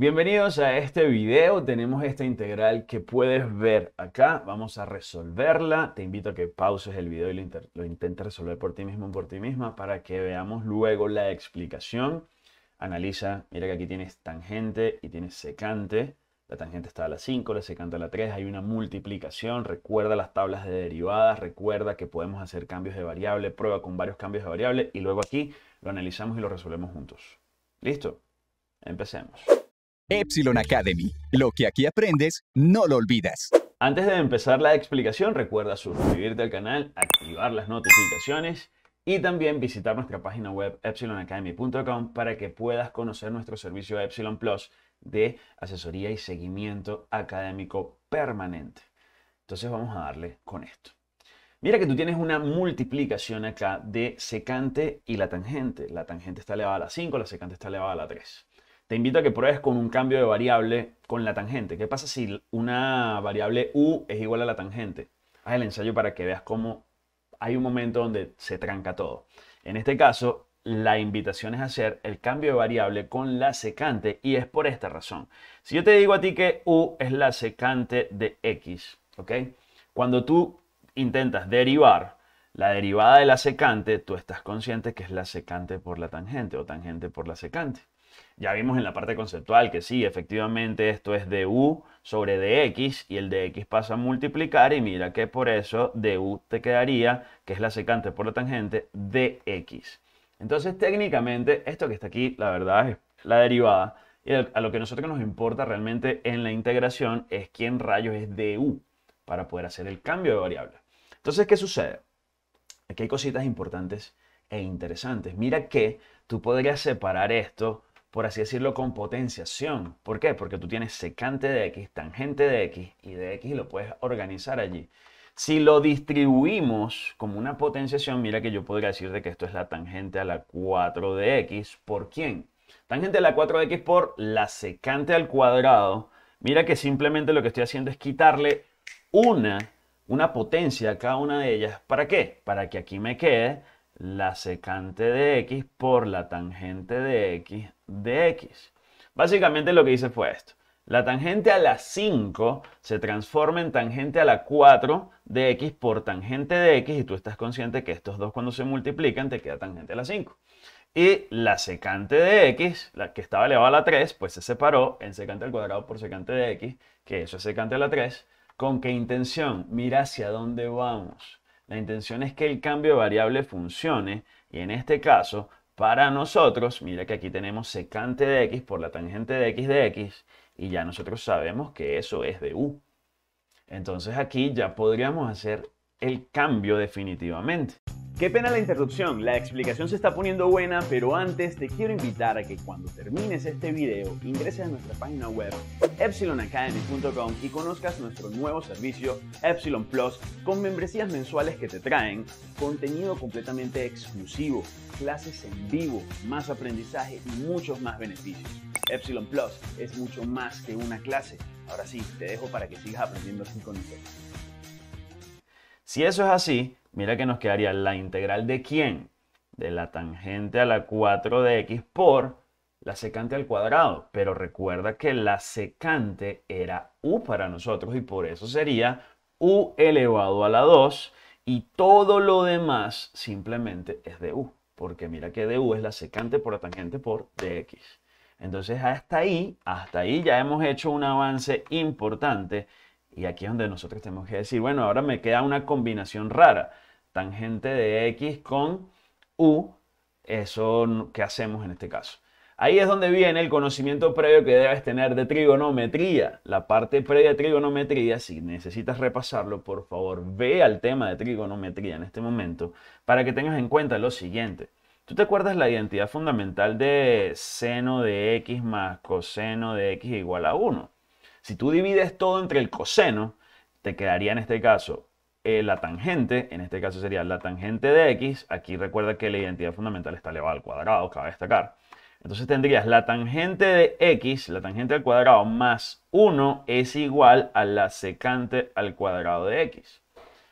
Bienvenidos a este video. Tenemos esta integral que puedes ver acá. Vamos a resolverla. Te invito a que pauses el video y lo, intentes resolver por ti mismo o por ti misma para que veamos luego la explicación. Analiza, mira que aquí tienes tangente y tienes secante. La tangente está a la 5, la secante a la 3. Hay una multiplicación. Recuerda las tablas de derivadas. Recuerda que podemos hacer cambios de variable. Prueba con varios cambios de variable. Y luego aquí lo analizamos y lo resolvemos juntos. ¿Listo? Empecemos. Epsilon Academy. Lo que aquí aprendes, no lo olvidas. Antes de empezar la explicación, recuerda suscribirte al canal, activar las notificaciones y también visitar nuestra página web epsilonacademy.com para que puedas conocer nuestro servicio Epsilon Plus de asesoría y seguimiento académico permanente. Entonces vamos a darle con esto. Mira que tú tienes una multiplicación acá de secante y la tangente. La tangente está elevada a la 5, la secante está elevada a la 3 te invito a que pruebes con un cambio de variable con la tangente. ¿Qué pasa si una variable u es igual a la tangente? Haz el ensayo para que veas cómo hay un momento donde se tranca todo. En este caso, la invitación es hacer el cambio de variable con la secante y es por esta razón. Si yo te digo a ti que u es la secante de x, ¿ok? Cuando tú intentas derivar la derivada de la secante, tú estás consciente que es la secante por la tangente o tangente por la secante. Ya vimos en la parte conceptual que sí, efectivamente esto es du sobre dx y el dx pasa a multiplicar y mira que por eso du te quedaría, que es la secante por la tangente, dx. Entonces técnicamente esto que está aquí, la verdad es la derivada y a lo que a nosotros nos importa realmente en la integración es quién rayos es du para poder hacer el cambio de variable. Entonces, ¿qué sucede? Aquí hay cositas importantes e interesantes. Mira que tú podrías separar esto por así decirlo, con potenciación. ¿Por qué? Porque tú tienes secante de x, tangente de x y de x y lo puedes organizar allí. Si lo distribuimos como una potenciación, mira que yo podría decirte que esto es la tangente a la 4 de x. ¿Por quién? Tangente a la 4 de x por la secante al cuadrado. Mira que simplemente lo que estoy haciendo es quitarle una, una potencia a cada una de ellas. ¿Para qué? Para que aquí me quede la secante de x por la tangente de x de x. Básicamente lo que hice fue esto. La tangente a la 5 se transforma en tangente a la 4 de x por tangente de x y tú estás consciente que estos dos cuando se multiplican te queda tangente a la 5. Y la secante de x, la que estaba elevada a la 3, pues se separó en secante al cuadrado por secante de x, que eso es secante a la 3. ¿Con qué intención? Mira hacia dónde vamos. La intención es que el cambio de variable funcione y en este caso, para nosotros, mira que aquí tenemos secante de x por la tangente de x de x y ya nosotros sabemos que eso es de u. Entonces aquí ya podríamos hacer el cambio definitivamente. Qué pena la interrupción, la explicación se está poniendo buena, pero antes te quiero invitar a que cuando termines este video ingreses a nuestra página web epsilonacademy.com y conozcas nuestro nuevo servicio Epsilon Plus con membresías mensuales que te traen contenido completamente exclusivo, clases en vivo, más aprendizaje y muchos más beneficios. Epsilon Plus es mucho más que una clase. Ahora sí, te dejo para que sigas aprendiendo así con nosotros. Si eso es así, mira que nos quedaría la integral de quién? De la tangente a la 4 de x por la secante al cuadrado. Pero recuerda que la secante era u para nosotros y por eso sería u elevado a la 2 y todo lo demás simplemente es de u. Porque mira que de u es la secante por la tangente por dx. Entonces hasta ahí, hasta ahí ya hemos hecho un avance importante y aquí es donde nosotros tenemos que decir, bueno, ahora me queda una combinación rara. Tangente de x con u, eso ¿qué hacemos en este caso? Ahí es donde viene el conocimiento previo que debes tener de trigonometría. La parte previa de trigonometría, si necesitas repasarlo, por favor, ve al tema de trigonometría en este momento para que tengas en cuenta lo siguiente. ¿Tú te acuerdas la identidad fundamental de seno de x más coseno de x igual a 1? Si tú divides todo entre el coseno, te quedaría en este caso eh, la tangente, en este caso sería la tangente de x, aquí recuerda que la identidad fundamental está elevada al cuadrado, cabe destacar. Entonces tendrías la tangente de x, la tangente al cuadrado, más 1 es igual a la secante al cuadrado de x.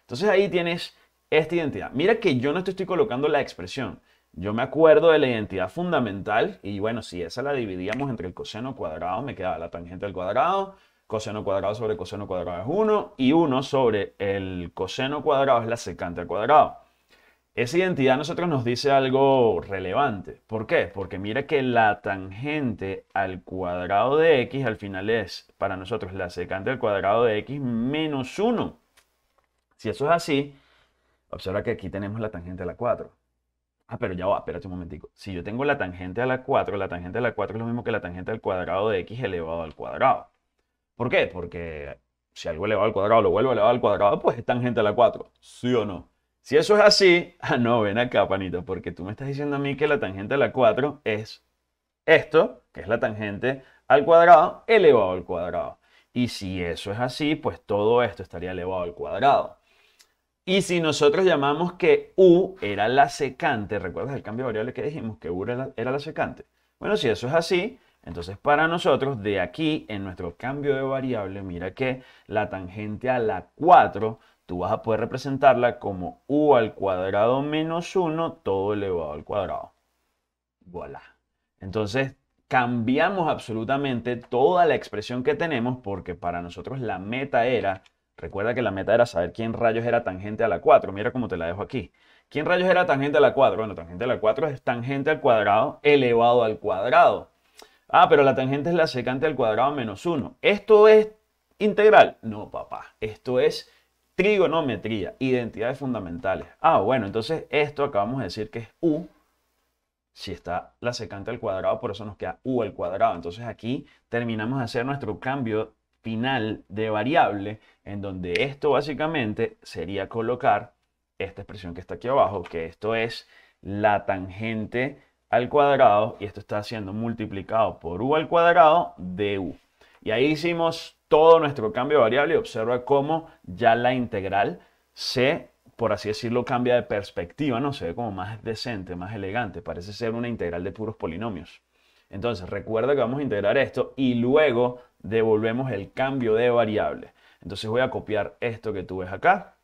Entonces ahí tienes esta identidad. Mira que yo no te estoy colocando la expresión, yo me acuerdo de la identidad fundamental y bueno, si esa la dividíamos entre el coseno cuadrado, me quedaba la tangente al cuadrado, coseno cuadrado sobre coseno cuadrado es 1 y 1 sobre el coseno cuadrado es la secante al cuadrado. Esa identidad a nosotros nos dice algo relevante. ¿Por qué? Porque mira que la tangente al cuadrado de x al final es para nosotros la secante al cuadrado de x menos 1. Si eso es así, observa que aquí tenemos la tangente a la 4. Ah, pero ya va, espérate un momentico. Si yo tengo la tangente a la 4, la tangente a la 4 es lo mismo que la tangente al cuadrado de x elevado al cuadrado. ¿Por qué? Porque si algo elevado al cuadrado lo vuelvo elevado al cuadrado, pues es tangente a la 4. ¿Sí o no? Si eso es así, ah, no, ven acá, panito, porque tú me estás diciendo a mí que la tangente a la 4 es esto, que es la tangente al cuadrado elevado al cuadrado. Y si eso es así, pues todo esto estaría elevado al cuadrado. Y si nosotros llamamos que u era la secante, ¿recuerdas el cambio de variable que dijimos? Que u era la, secante. Bueno, si eso es así, entonces para nosotros de aquí en nuestro cambio de variable, mira que la tangente a la 4, tú vas a poder representarla como u al cuadrado menos 1 todo elevado al cuadrado. Voilà. Entonces cambiamos absolutamente toda la expresión que tenemos porque para nosotros la meta era Recuerda que la meta era saber quién rayos era tangente a la 4. Mira cómo te la dejo aquí. ¿Quién rayos era tangente a la 4? Bueno, tangente a la 4 es tangente al cuadrado elevado al cuadrado. Ah, pero la tangente es la secante al cuadrado menos 1. ¿Esto es integral? No, papá. Esto es trigonometría, identidades fundamentales. Ah, bueno, entonces esto acabamos de decir que es u. Si está la secante al cuadrado, por eso nos queda u al cuadrado. Entonces aquí terminamos de hacer nuestro cambio final de variable, en donde esto básicamente sería colocar esta expresión que está aquí abajo, que esto es la tangente al cuadrado, y esto está siendo multiplicado por u al cuadrado de u. Y ahí hicimos todo nuestro cambio de variable y observa cómo ya la integral se, por así decirlo, cambia de perspectiva, ¿no? Se ve como más decente, más elegante, parece ser una integral de puros polinomios. Entonces recuerda que vamos a integrar esto y luego devolvemos el cambio de variable. Entonces voy a copiar esto que tú ves acá.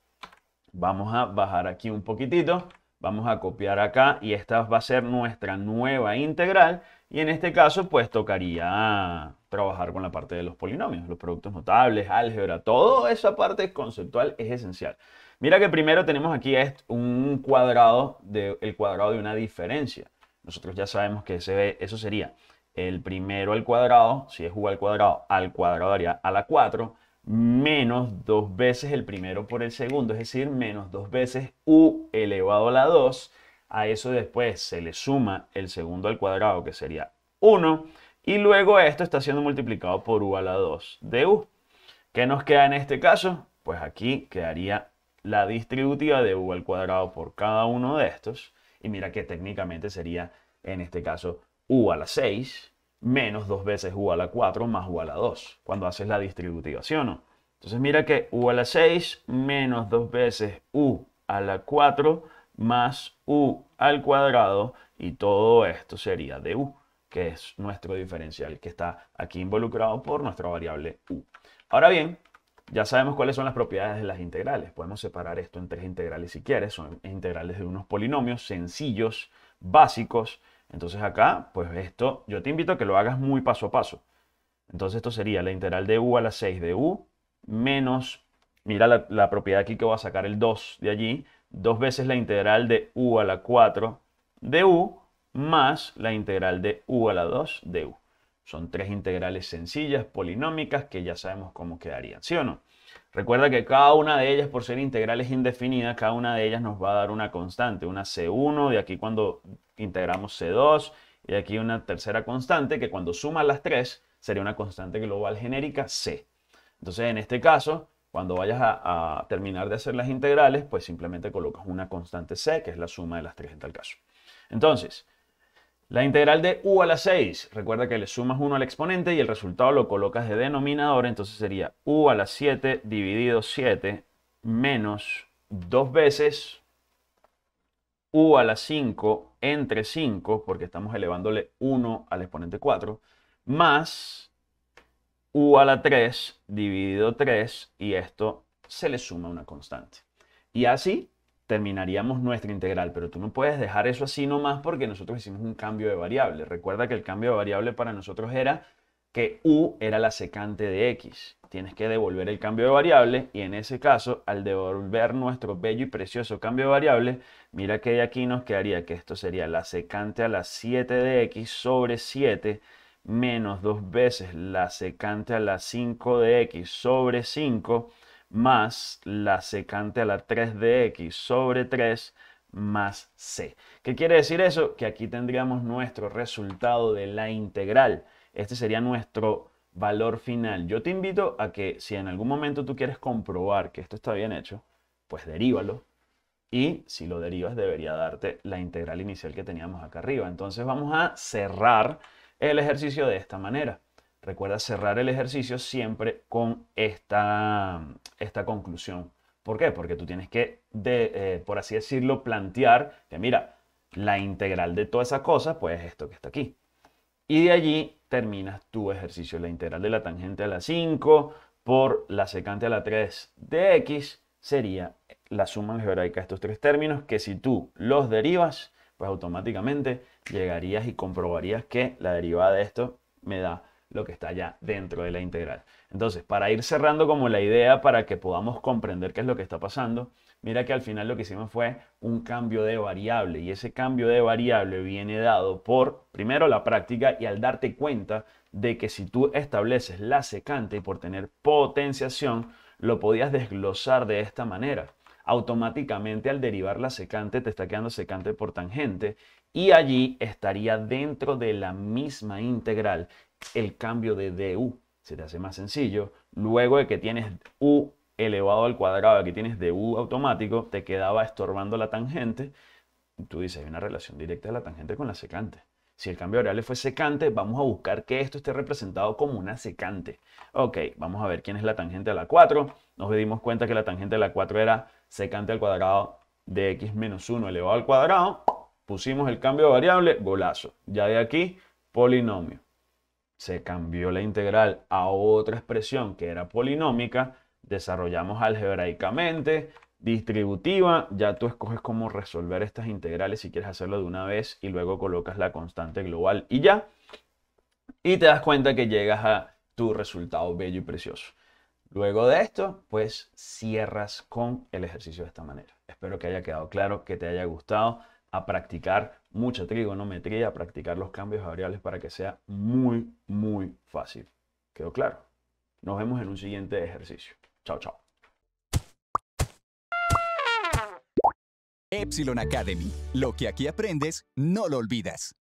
Vamos a bajar aquí un poquitito. Vamos a copiar acá y esta va a ser nuestra nueva integral. Y en este caso pues tocaría trabajar con la parte de los polinomios, los productos notables, álgebra, toda esa parte conceptual es esencial. Mira que primero tenemos aquí un cuadrado, de, el cuadrado de una diferencia. Nosotros ya sabemos que eso sería el primero al cuadrado, si es u al cuadrado, al cuadrado daría a la 4, menos dos veces el primero por el segundo, es decir, menos dos veces u elevado a la 2. A eso después se le suma el segundo al cuadrado, que sería 1, y luego esto está siendo multiplicado por u a la 2 de u. ¿Qué nos queda en este caso? Pues aquí quedaría la distributiva de u al cuadrado por cada uno de estos. Y mira que técnicamente sería, en este caso, u a la 6 menos dos veces u a la 4 más u a la 2, cuando haces la distributiva, ¿sí o no? Entonces mira que u a la 6 menos dos veces u a la 4 más u al cuadrado y todo esto sería de u, que es nuestro diferencial que está aquí involucrado por nuestra variable u. Ahora bien, ya sabemos cuáles son las propiedades de las integrales. Podemos separar esto en tres integrales si quieres. Son integrales de unos polinomios sencillos, básicos, entonces acá, pues esto, yo te invito a que lo hagas muy paso a paso. Entonces esto sería la integral de u a la 6 de u menos, mira la, propiedad aquí que voy a sacar el 2 de allí, dos veces la integral de u a la 4 de u más la integral de u a la 2 de u. Son tres integrales sencillas, polinómicas, que ya sabemos cómo quedarían, ¿sí o no? Recuerda que cada una de ellas, por ser integrales indefinidas, cada una de ellas nos va a dar una constante, una C1, de aquí cuando integramos C2, y aquí una tercera constante, que cuando sumas las tres, sería una constante global genérica C. Entonces, en este caso, cuando vayas a, a, terminar de hacer las integrales, pues simplemente colocas una constante C, que es la suma de las tres en tal caso. Entonces, la integral de u a la 6, recuerda que le sumas 1 al exponente y el resultado lo colocas de denominador, entonces sería u a la 7 dividido 7 menos 2 veces u a la 5 entre 5, porque estamos elevándole 1 al exponente 4, más u a la 3 dividido 3 y esto se le suma una constante. Y así terminaríamos nuestra integral, pero tú no puedes dejar eso así nomás porque nosotros hicimos un cambio de variable. Recuerda que el cambio de variable para nosotros era que u era la secante de x. Tienes que devolver el cambio de variable y en ese caso, al devolver nuestro bello y precioso cambio de variable, mira que de aquí nos quedaría que esto sería la secante a la 7 de x sobre 7 menos dos veces la secante a la 5 de x sobre 5 más la secante a la 3 de x sobre 3 más c. ¿Qué quiere decir eso? Que aquí tendríamos nuestro resultado de la integral. Este sería nuestro valor final. Yo te invito a que si en algún momento tú quieres comprobar que esto está bien hecho, pues derívalo. Y si lo derivas debería darte la integral inicial que teníamos acá arriba. Entonces vamos a cerrar el ejercicio de esta manera. Recuerda cerrar el ejercicio siempre con esta, esta conclusión. ¿Por qué? Porque tú tienes que, eh, por así decirlo, plantear que mira, la integral de toda esa cosa, pues esto que está aquí. Y de allí terminas tu ejercicio. La integral de la tangente a la 5 por la secante a la 3 de x sería la suma algebraica de estos tres términos que si tú los derivas, pues automáticamente llegarías y comprobarías que la derivada de esto me da lo que está ya dentro de la integral. Entonces, para ir cerrando como la idea para que podamos comprender qué es lo que está pasando, mira que al final lo que hicimos fue un cambio de variable y ese cambio de variable viene dado por, primero, la práctica y al darte cuenta de que si tú estableces la secante por tener potenciación, lo podías desglosar de esta manera. Automáticamente al derivar la secante te está quedando secante por tangente y allí estaría dentro de la misma integral el cambio de du. Se te hace más sencillo. Luego de que tienes u elevado al cuadrado, aquí tienes du automático, te quedaba estorbando la tangente. Tú dices, hay una relación directa de la tangente con la secante. Si el cambio variable fue secante, vamos a buscar que esto esté representado como una secante. Ok, vamos a ver quién es la tangente de la 4. Nos dimos cuenta que la tangente de la 4 era secante al cuadrado de x menos 1 elevado al cuadrado. Pusimos el cambio de variable, golazo. Ya de aquí, polinomio se cambió la integral a otra expresión que era polinómica, desarrollamos algebraicamente, distributiva, ya tú escoges cómo resolver estas integrales si quieres hacerlo de una vez y luego colocas la constante global y ya. Y te das cuenta que llegas a tu resultado bello y precioso. Luego de esto, pues cierras con el ejercicio de esta manera. Espero que haya quedado claro, que te haya gustado a practicar mucha trigonometría, a practicar los cambios variables para que sea muy, muy fácil. ¿Quedó claro? Nos vemos en un siguiente ejercicio. Chao, chao. Epsilon Academy. Lo que aquí aprendes, no lo olvidas.